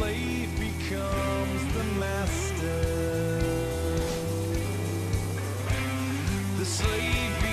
slave becomes the master. The slave